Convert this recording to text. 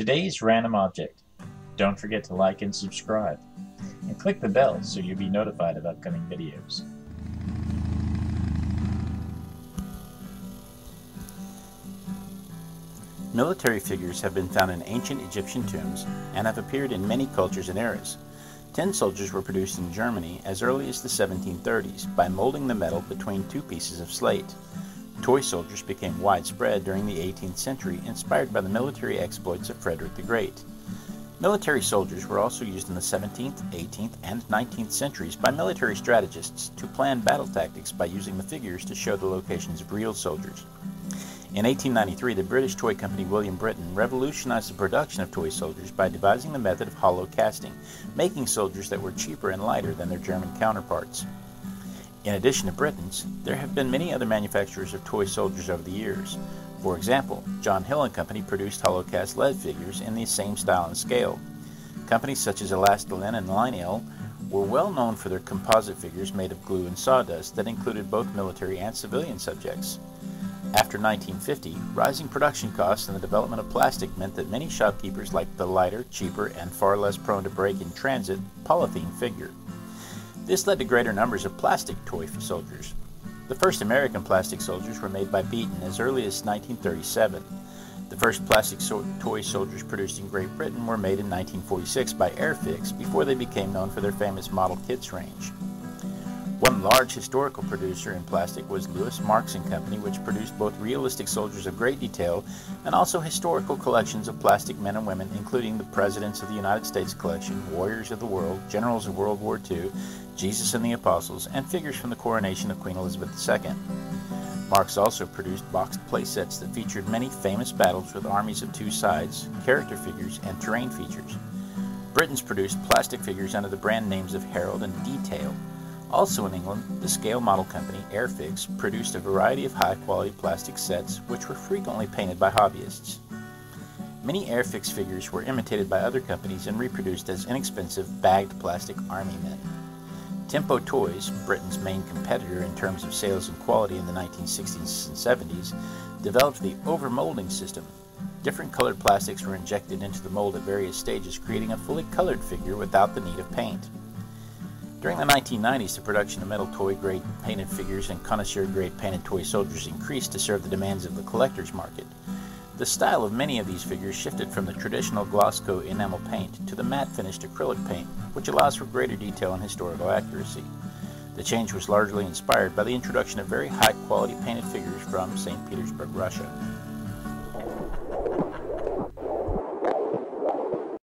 Today's random object. Don't forget to like and subscribe. And click the bell so you'll be notified of upcoming videos. Military figures have been found in ancient Egyptian tombs and have appeared in many cultures and eras. Tin soldiers were produced in Germany as early as the 1730s by molding the metal between two pieces of slate. Toy soldiers became widespread during the 18th century, inspired by the military exploits of Frederick the Great. Military soldiers were also used in the 17th, 18th, and 19th centuries by military strategists to plan battle tactics by using the figures to show the locations of real soldiers. In 1893, the British toy company William Britain revolutionized the production of toy soldiers by devising the method of hollow casting, making soldiers that were cheaper and lighter than their German counterparts. In addition to Britain's, there have been many other manufacturers of toy soldiers over the years. For example, John Hill and Company produced hollow-cast lead figures in the same style and scale. Companies such as Elastolin and Lineol were well known for their composite figures made of glue and sawdust that included both military and civilian subjects. After 1950, rising production costs and the development of plastic meant that many shopkeepers liked the lighter, cheaper, and far less prone to break in transit polythene figure. This led to greater numbers of plastic toy soldiers. The first American plastic soldiers were made by Beton as early as 1937. The first plastic so toy soldiers produced in Great Britain were made in 1946 by Airfix before they became known for their famous model kits range. One large historical producer in plastic was Louis Marx and Company, which produced both realistic soldiers of great detail and also historical collections of plastic men and women, including the Presidents of the United States collection, Warriors of the World, Generals of World War II, Jesus and the Apostles, and figures from the coronation of Queen Elizabeth II. Marx also produced boxed playsets that featured many famous battles with armies of two sides, character figures, and terrain features. Britain's produced plastic figures under the brand names of Herald and Deetail. Also in England, the scale model company Airfix produced a variety of high-quality plastic sets which were frequently painted by hobbyists. Many Airfix figures were imitated by other companies and reproduced as inexpensive bagged plastic army men. Timpo Toys, Britain's main competitor in terms of sales and quality in the 1960s and 70s, developed the overmolding system. Different colored plastics were injected into the mold at various stages, creating a fully colored figure without the need of paint. During the 1990s, the production of metal toy grade painted figures and connoisseur grade painted toy soldiers increased to serve the demands of the collector's market. The style of many of these figures shifted from the traditional Glosco enamel paint to the matte finished acrylic paint, which allows for greater detail and historical accuracy. The change was largely inspired by the introduction of very high quality painted figures from St. Petersburg, Russia.